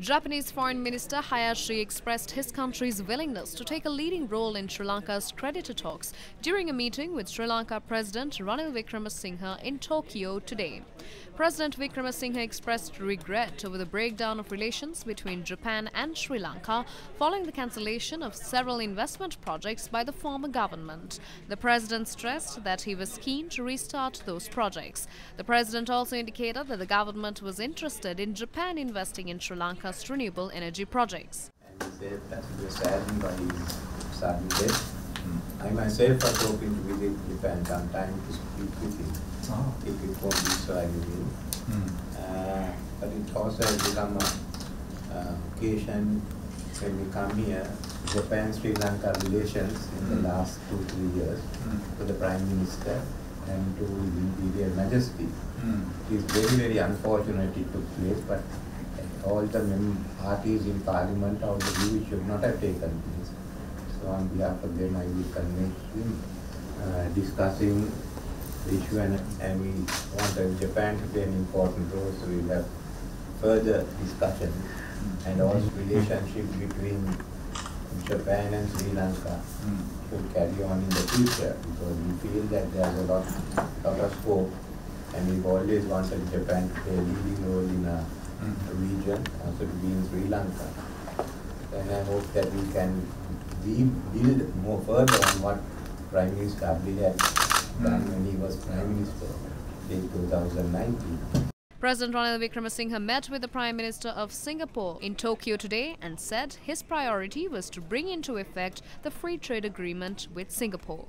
Japanese Foreign Minister Hayashi expressed his country's willingness to take a leading role in Sri Lanka's creditor talks during a meeting with Sri Lanka President Ranil Wickremesinghe in Tokyo today. President Wickremesinghe expressed regret over the breakdown of relations between Japan and Sri Lanka following the cancellation of several investment projects by the former government. The president stressed that he was keen to restart those projects. The president also indicated that the government was interested in Japan investing in Sri Lanka renewable energy projects. And he said that he was saddened by his sudden death. Mm. I myself was hoping to visit Japan sometime to speak with him, oh. if it won't be so I will. Mm. Uh, but it also has become a uh, occasion when we come here, Japan-Sri Lanka relations in mm. the last two, three years, mm. to the Prime Minister and to His Imperial Majesty. Mm. It is very, very unfortunate it took place, but all the parties in parliament out the view should not have taken this. So on behalf of them I will convey him uh, discussing the issue and, and we want Japan to play an important role so we'll have further discussion and also relationship between Japan and Sri Lanka should carry on in the future because we feel that there's a lot, lot of scope and we've always wanted Japan to play a leading role in a region, also to be in Sri Lanka. And I hope that we can build more further on what Prime Minister Abe had done when he was Prime Minister in 2019. President Ranil Wickremesinghe met with the Prime Minister of Singapore in Tokyo today and said his priority was to bring into effect the free trade agreement with Singapore.